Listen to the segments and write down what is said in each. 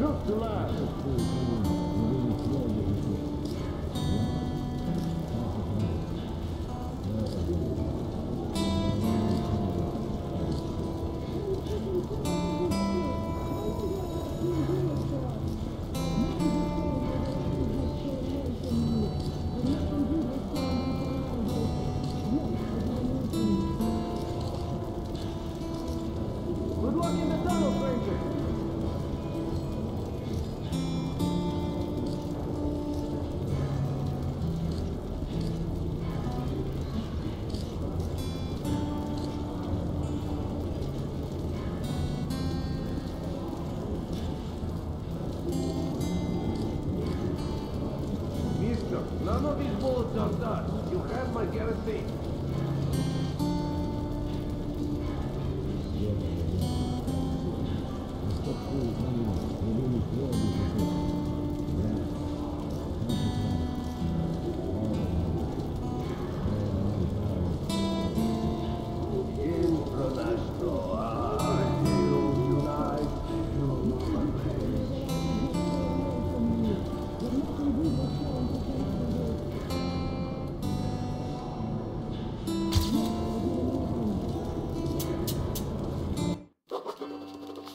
Good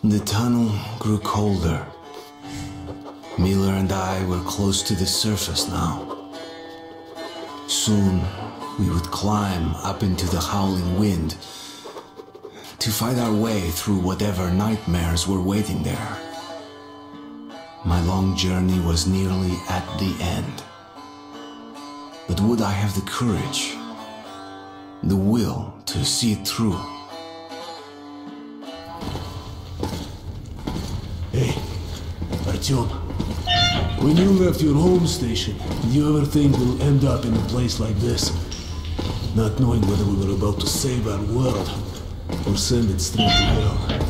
The tunnel grew colder. Miller and I were close to the surface now. Soon, we would climb up into the howling wind to fight our way through whatever nightmares were waiting there. My long journey was nearly at the end. But would I have the courage, the will to see it through? Artyom. When you left your home station, did you ever think we'll end up in a place like this? Not knowing whether we were about to save our world or send it straight to hell.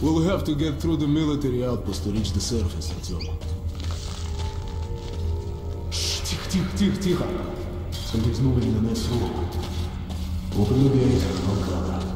We'll have to get through the military outpost to reach the surface, Artyom. Тихо, тихо, тихо. Согрязнула на носу. Уподобяет алкала.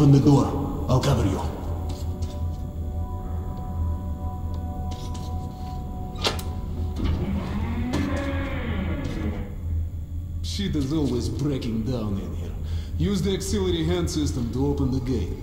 Open the door. I'll cover you. Shit is always breaking down in here. Use the auxiliary hand system to open the gate.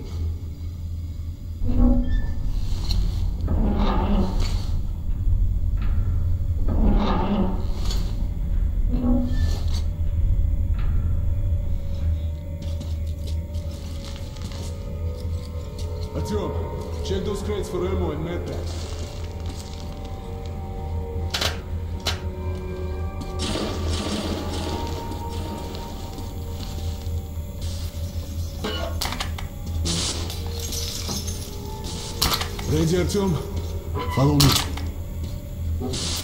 Ready, Artyom? Follow me.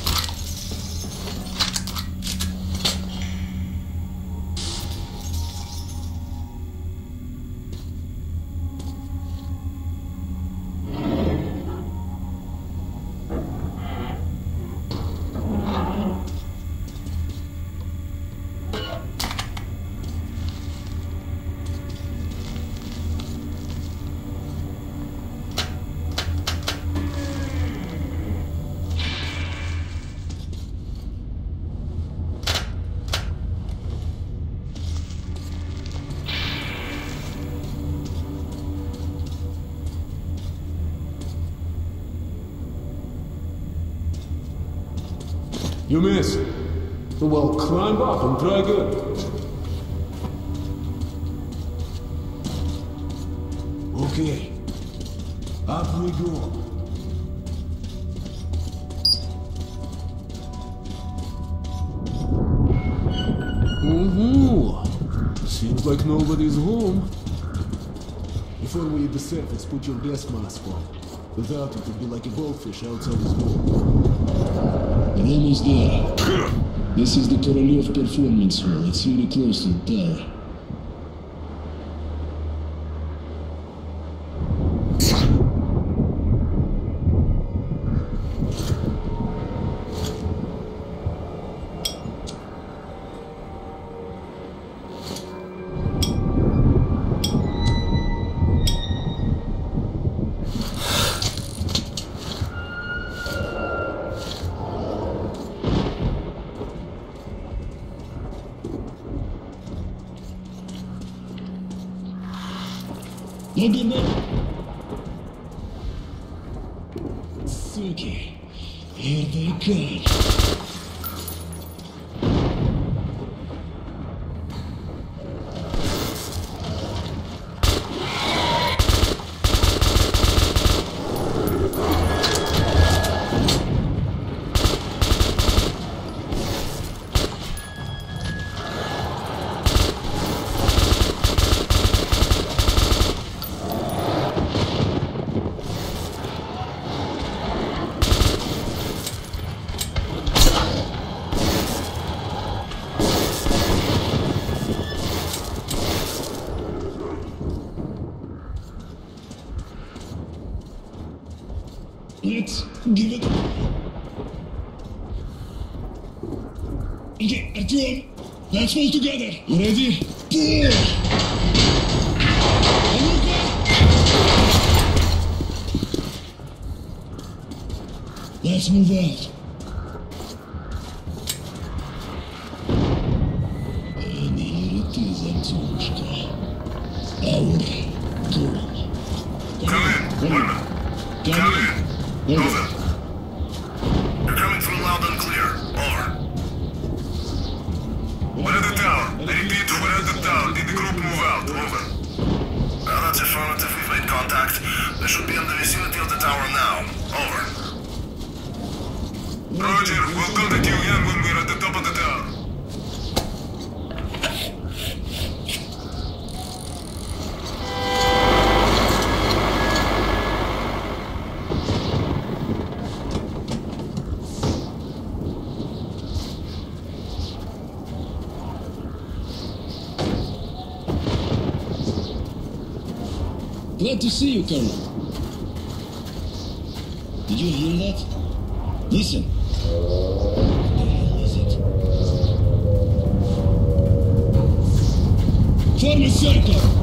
You miss. Well, climb up and try again. Okay. Up we go. Mm-hmm. Seems like nobody's home. Before we hit the surface, put your gas mask on. Without it, it'd be like a goldfish outside his door. We're almost there. This is the Korolev Performance Hall. It's really close to the. Suki, here they give it. Okay, Artyom, let's move together. You ready? Pull! А ну-ка! Let's move out. And here it is, Артемушка. Our goal. Come in, Woodman. Come Come in. in. Over. Over. They should be in the vicinity of the tower now. Over. Roger. We'll contact you again when we're at the top of the tower. Glad to see you, Colonel. Did you hear that? Listen. What the hell is it? Form a!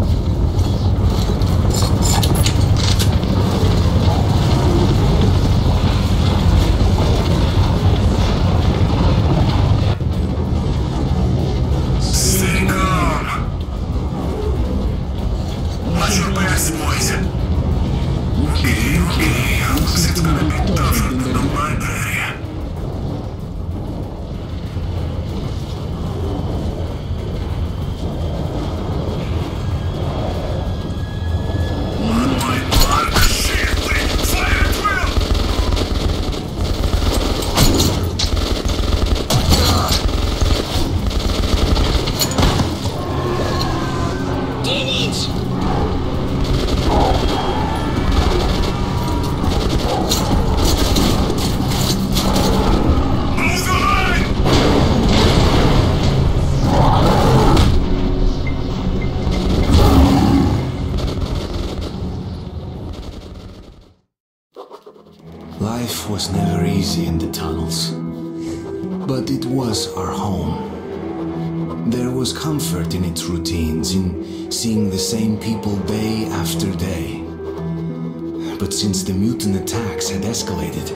Life was never easy in the tunnels, but it was our home. There was comfort in its routines, in seeing the same people day after day. But since the mutant attacks had escalated,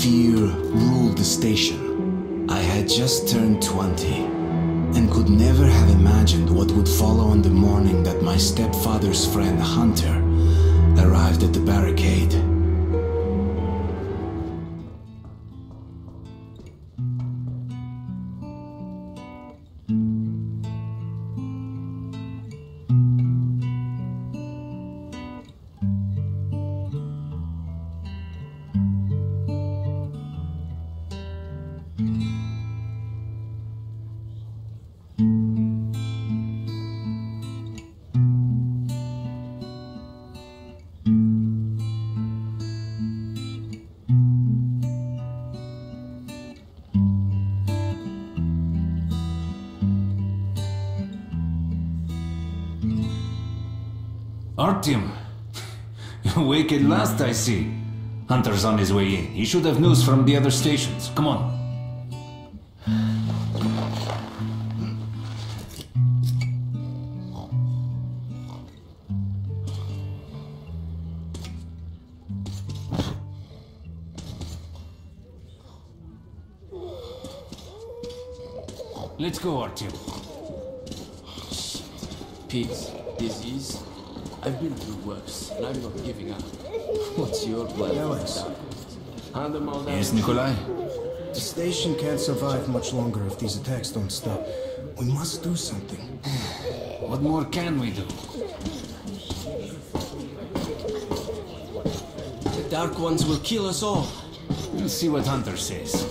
fear ruled the station. I had just turned 20 and could never have imagined what would follow on the morning that my stepfather's friend Hunter arrived at the barricade. Artyom. Awake at last, I see. Hunter's on his way in. He should have news from the other stations. Come on. Let's go, Artyom. Peace, disease. I've been through worse, and I'm not giving up. What's your plan? Alex. Hand them all down. Yes, Nikolai? The station can't survive much longer if these attacks don't stop. We must do something. What more can we do? The Dark Ones will kill us all. We'll see what Hunter says.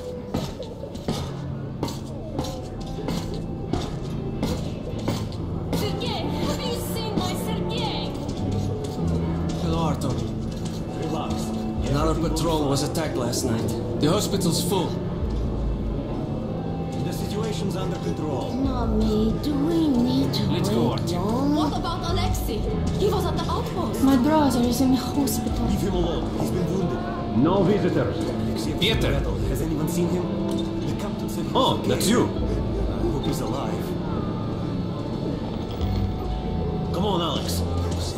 Another patrol was attacked last night. The hospital's full. The situation's under control. Mommy, do we need to Let's go, Artyom. What about Alexei? He was at the outpost. My brother is in the hospital. Leave him alone. He's been wounded. No visitors. Except Pieter. Has anyone seen him? The captain said he oh, was Oh, okay. that's you. I hope he's alive. Come on, Alex.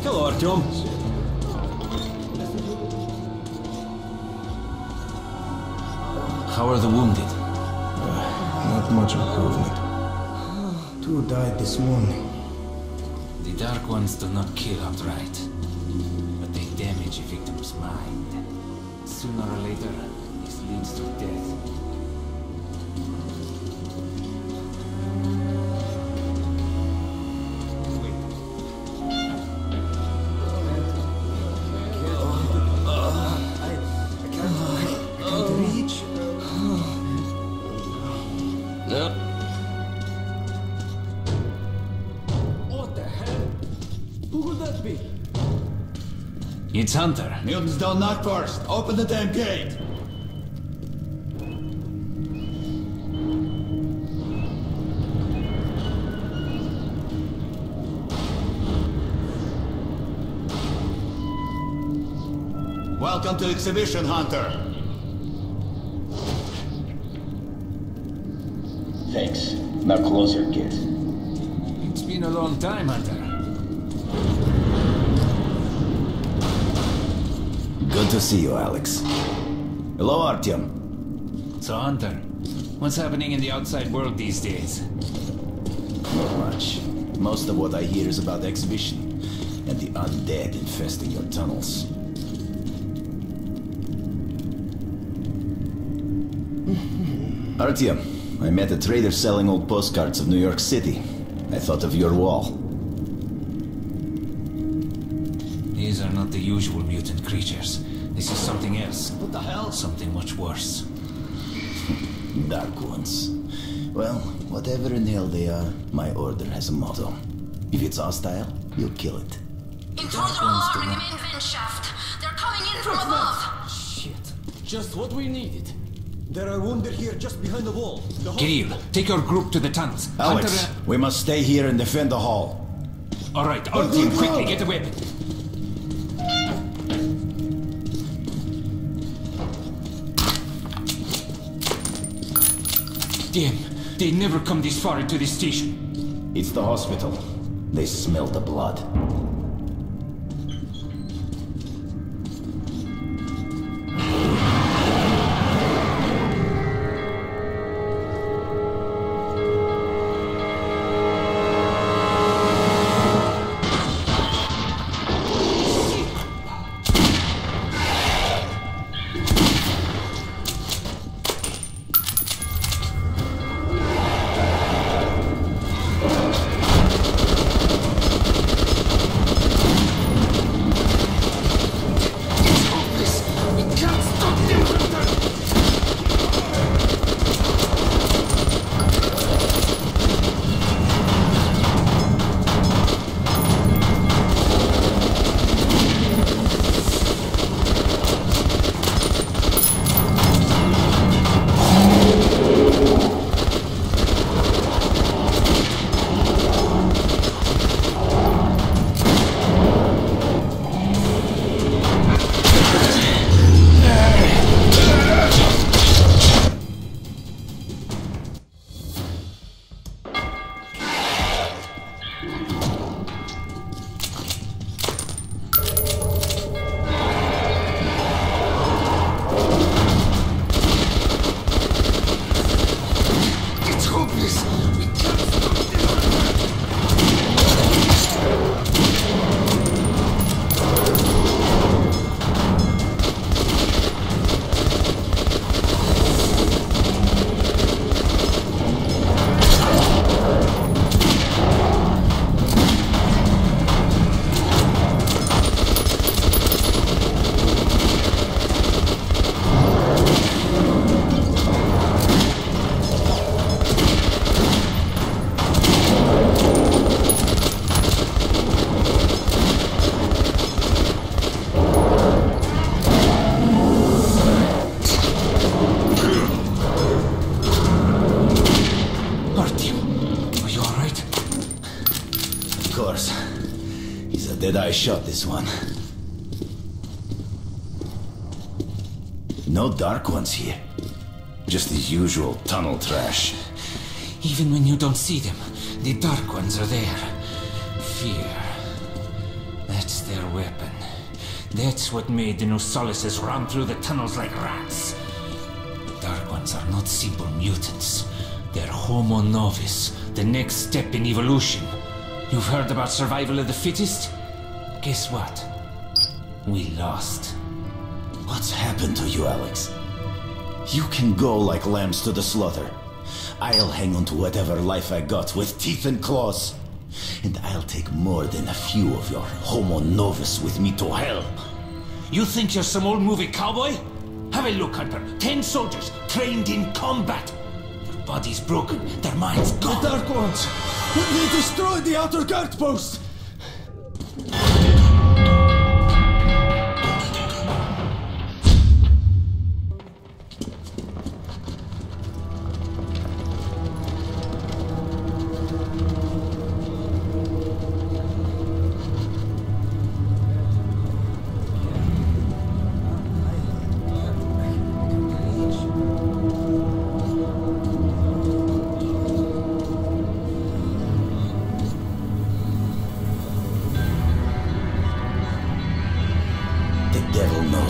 Hello, Artyom. How are the wounded? Uh, not much improvement. Oh. Two died this morning. The Dark Ones do not kill outright, but they damage a victim's mind. Sooner or later, this leads to death. It's Hunter. Mutants don't knock first. Open the damn gate. Welcome to Exhibition Hunter. Thanks. Now close your kid. It's been a long time, Hunter. Good to see you, Alex. Hello, Artyom. So, Hunter, what's happening in the outside world these days? Not much. Most of what I hear is about the exhibition and the undead infesting your tunnels. Artyom, I met a trader selling old postcards of New York City. I thought of your wall. These are not the usual mutant creatures. This is something else. What the hell? Something much worse. Dark ones. Well, whatever in hell they are, my order has a motto. If it's hostile, you'll kill it. Intruder alarm in the main vent shaft. They're coming in from above. Shit. Just what we needed. There are wounded here just behind the wall. The Kirill, take your group to the tunnels. Alex, Hunter, we must stay here and defend the hall. uh, all right, our team, quickly, get a weapon. Damn, they never come this far into the station. It's the hospital. They smell the blood. I shot this one? No dark ones here. Just the usual tunnel trash. Even when you don't see them, the Dark Ones are there. Fear. That's their weapon. That's what made the Nosalises run through the tunnels like rats. The Dark Ones are not simple mutants. They're Homo Novus, the next step in evolution. You've heard about survival of the fittest? Guess what? We lost. What's happened to you, Alex? You can go like lambs to the slaughter. I'll hang on to whatever life I got with teeth and claws. And I'll take more than a few of your Homo Novus with me to hell. You think you're some old movie cowboy? Have a look, Hunter. Ten soldiers trained in combat. Their bodies broken, their minds gone. The Dark Ones! They destroyed the outer guard post!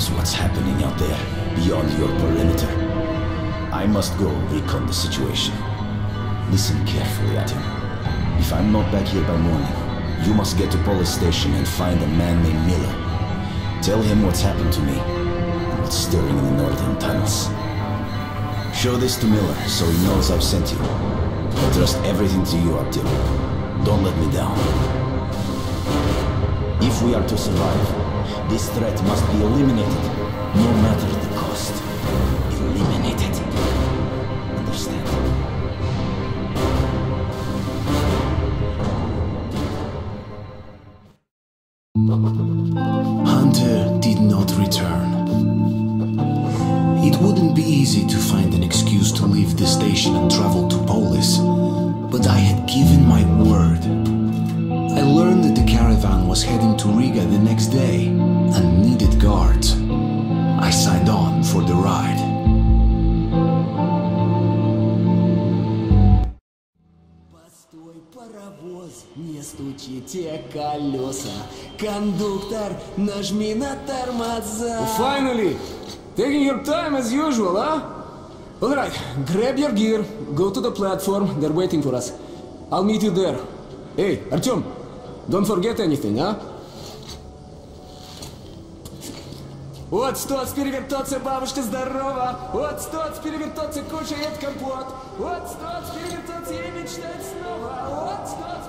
Knows what's happening out there, beyond your perimeter. I must go recon the situation. Listen carefully at. If I'm not back here by morning, you must get to Polis station and find a man named Miller. Tell him what's happened to me, and what's stirring in the northern tunnels. Show this to Miller so he knows I've sent you. I trust everything to you, Abdul. Don't let me down. If we are to survive, this threat must be eliminated, не стучите колеса. Кондуктор, нажми на тормоза. Finally! Taking your time as usual, huh? Alright, grab your gear, go to the platform, they're waiting for us. I'll meet you there. Hey, Artyom, don't forget anything, huh? Вот стоц перевертоться, бабушка здорова! Вот стоц перевертоться, кушает компот! Вот стоц перевертоться и мечтать снова! Вот стоц